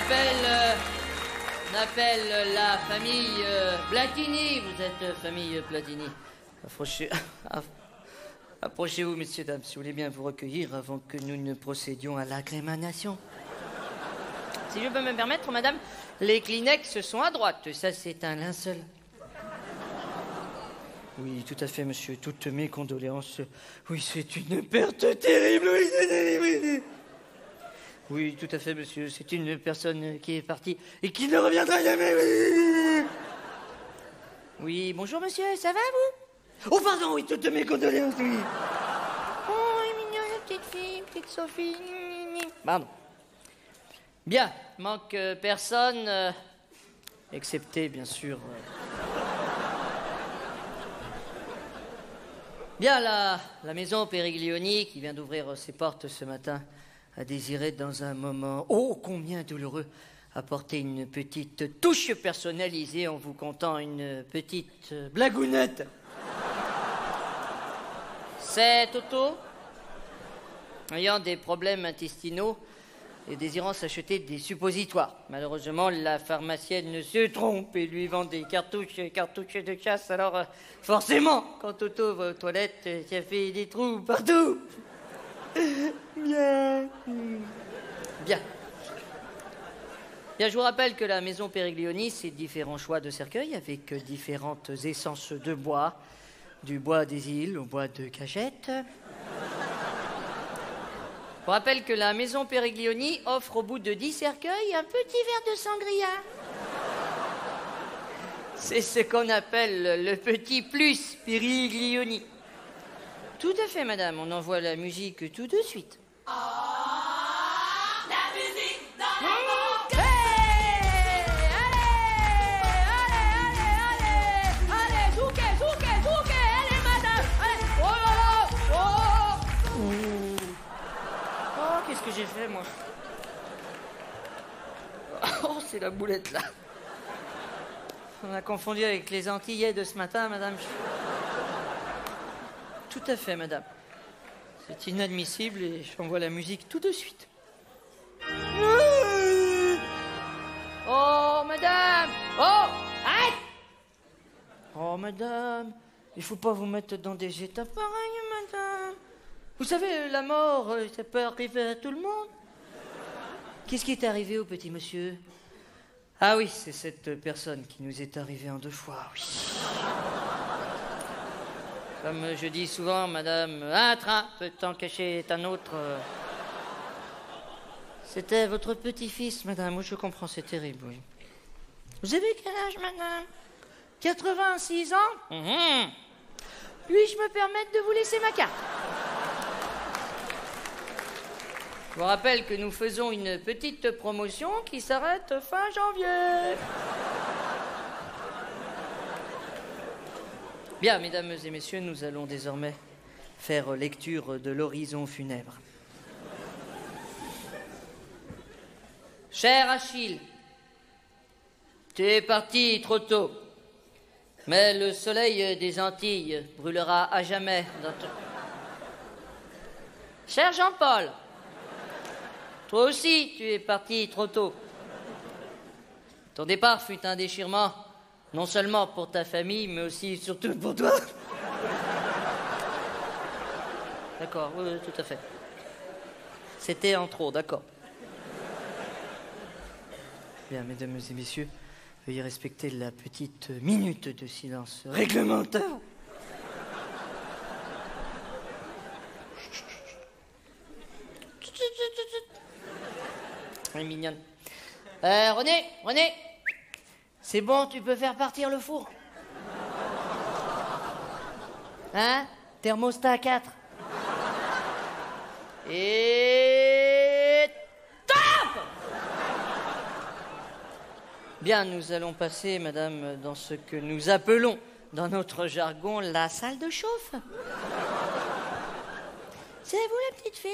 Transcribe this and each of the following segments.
On appelle, euh, on appelle la famille euh, Platini. Vous êtes euh, famille Platini. Approchez, approchez-vous, messieurs, dames, si vous voulez bien vous recueillir avant que nous ne procédions à l'agrémanation. Si je peux me permettre, madame, les Kleenex sont à droite. Ça, c'est un linceul. Oui, tout à fait, monsieur. Toutes mes condoléances. Oui, c'est une perte terrible. Oui, c'est terrible. oui. Oui, tout à fait, monsieur. C'est une personne qui est partie et qui ne reviendra jamais. Oui, Oui, bonjour, monsieur. Ça va, vous? Oh, pardon, oui, toutes mes condoléances, oui. Oh, mignonne, la petite fille, petite Sophie. Pardon. Bien, manque euh, personne, euh, excepté, bien sûr. euh, Bien, la, la maison Périglioni, qui vient d'ouvrir ses portes ce matin, a désiré, dans un moment ô combien douloureux, apporter une petite touche personnalisée en vous contant une petite blagounette. C'est Toto, ayant des problèmes intestinaux et désirant s'acheter des suppositoires. Malheureusement, la pharmacienne ne se trompe et lui vend des cartouches, cartouches de chasse. Alors, euh, forcément, quand Toto va aux toilettes, euh, ça fait des trous partout. Bien. Bien. Bien, je vous rappelle que la maison Périglioni, c'est différents choix de cercueils avec différentes essences de bois, du bois des îles au bois de cagette. Je vous rappelle que la maison Périglioni offre au bout de 10 cercueils un petit verre de sangria. C'est ce qu'on appelle le petit plus Périglioni. Tout à fait, madame. On envoie la musique tout de suite. Hey Allez, allez, allez, allez, allez, zouké, zouké, zouké, allez, madame, allez, oh là là, oh Oh, qu'est-ce que j'ai fait, moi? Oh, c'est la boulette, là. On a confondu avec les Antillais de ce matin, madame. Tout à fait, madame. C'est inadmissible et j'envoie la musique tout de suite. Oh, madame Oh Arrête Oh, madame, il faut pas vous mettre dans des états pareils, madame. Vous savez, la mort, euh, ça peut arriver à tout le monde. Qu'est-ce qui est arrivé au petit monsieur? Ah oui, c'est cette personne qui nous est arrivée en deux fois, oui. Comme je dis souvent, madame, un train peut en cacher un autre. C'était votre petit-fils, madame. Oui, je comprends, c'est terrible, oui. Vous avez quel âge, madame? 86 ans? Mhm. Puis-je me permettre de vous laisser ma carte? Je vous rappelle que nous faisons une petite promotion qui s'arrête fin janvier. Bien, mesdames et messieurs, nous allons désormais faire lecture de l'horizon funèbre. Cher Achille, tu es parti trop tôt, mais le soleil des Antilles brûlera à jamais dans ton... Cher Jean-Paul, toi aussi tu es parti trop tôt. Ton départ fut un déchirement, non seulement pour ta famille, mais aussi surtout pour toi. D'accord, oui, oui, tout à fait. C'était en trop, d'accord. Bien, mesdames et messieurs, veuillez respecter la petite minute de silence réglementaire. Elle est mignonne. Euh, René, René, c'est bon, tu peux faire partir le four. Hein? Thermostat 4. Et... Top Bien, nous allons passer, madame, dans ce que nous appelons, dans notre jargon, la salle de chauffe. C'est vous la petite fille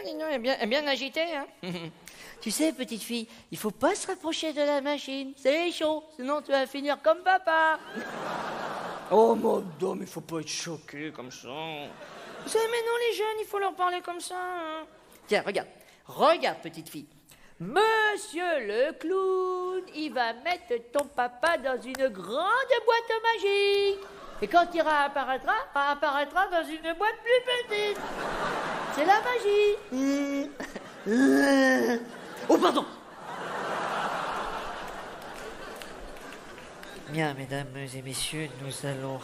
Elle est bien, elle est bien agitée, hein Tu sais, petite fille, il faut pas se rapprocher de la machine. C'est chaud, sinon tu vas finir comme papa. oh, madame, il faut pas être choqué comme ça. Vous savez, mais non, les jeunes, il faut leur parler comme ça. hein. Tiens, regarde. Regarde, petite fille. Monsieur le clown, il va mettre ton papa dans une grande boîte magique. Et quand il apparaîtra, il apparaîtra dans une boîte plus petite. C'est la magie. Oh, pardon Bien, mesdames et messieurs, nous allons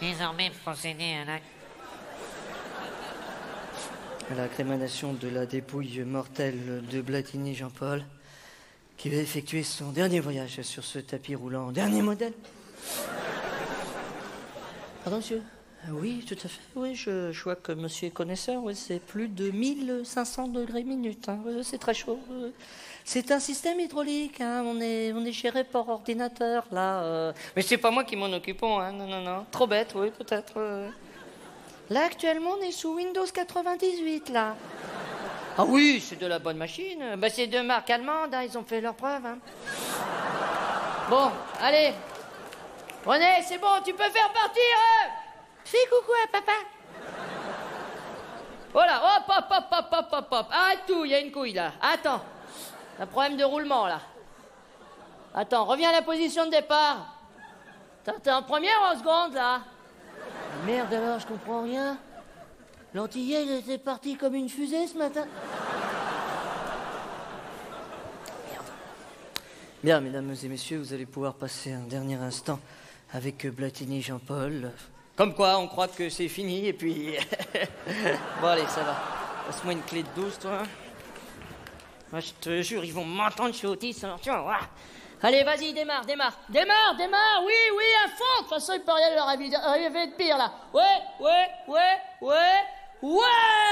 Désormais procéder à la... à la crémation de la dépouille mortelle de Blatini Jean-Paul, qui va effectuer son dernier voyage sur ce tapis roulant. Dernier modèle Pardon, monsieur? Oui, tout à fait. Oui, je, vois que monsieur est connaisseur. C'est plus de 1500 degrés minutes. hein. C'est très chaud. C'est un système hydraulique. hein. On, est, géré par ordinateur, là. euh. Mais c'est pas moi qui m'en occupe. Hein. Non, non, non. Trop bête, oui, peut-être. Là, actuellement, on est sous Windows 98, là. Ah oui, c'est de la bonne machine. Bah, c'est deux marques allemandes, ils ont fait leur preuve. Bon, allez. René, c'est bon, tu peux faire partir. euh. Fais coucou à papa. Voilà, hop, hop, hop, hop, hop, hop, hop. Arrête tout, il y a une couille là. Attends. Un problème de roulement là. Attends, reviens à la position de départ. T'es- T'es en première ou en seconde là? Merde alors, je comprends rien. L'antillais, il était parti comme une fusée ce matin. Merde. Bien, mesdames et messieurs, vous allez pouvoir passer un dernier instant avec Blatini Jean-Paul. Comme quoi, on croit que c'est fini et puis. bon, allez, ça va. Passe-moi une clé de 12, toi. Moi, je te jure, ils vont m'entendre, je suis autiste. vas voir. Allez, vas-y, démarre, démarre. Démarre, démarre, oui, oui, à fond. De toute façon, il peut rien leur arriver de pire, là. Ouais, ouais, ouais, ouais, ouais.